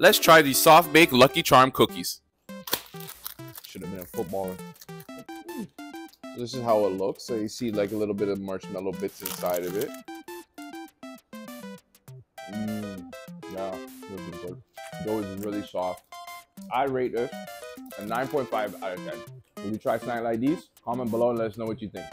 let's try these soft bake Lucky Charm cookies. Should have been a footballer. This is how it looks. So you see like a little bit of marshmallow bits inside of it. Mmm. Yeah, this is good. Dough is really soft. I rate this a 9.5 out of 10. If you try snack like these, comment below and let us know what you think.